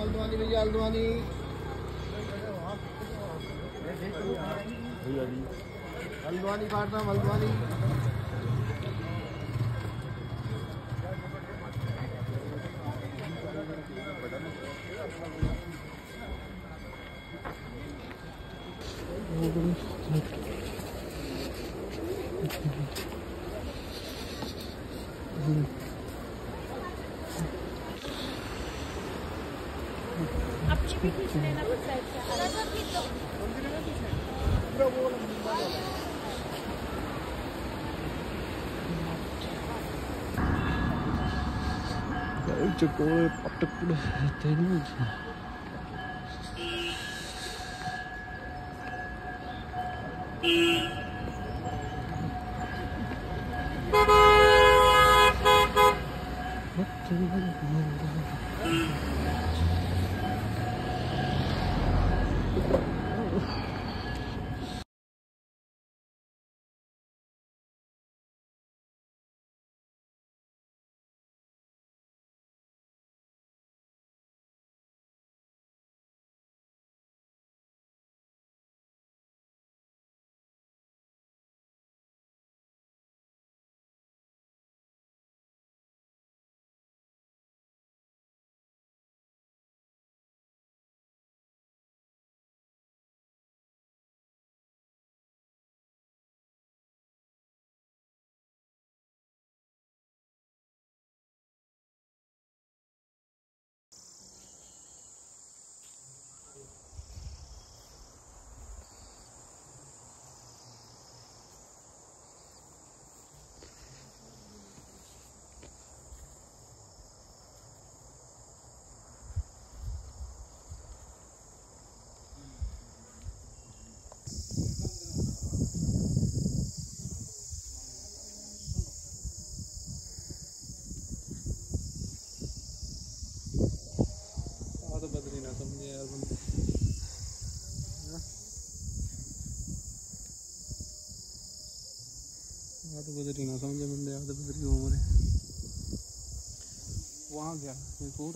हल्द्वानी भैया हल्द्वानी हल्द्वानी काटना हल्द्वानी आपकी भी खींच लेना कुछ साइड से 저거에 빠뜩꾸려 되는 거지. 음. तो बदरी ना समझे बंदे आधे बदरी हो मरे वहाँ गया एक और।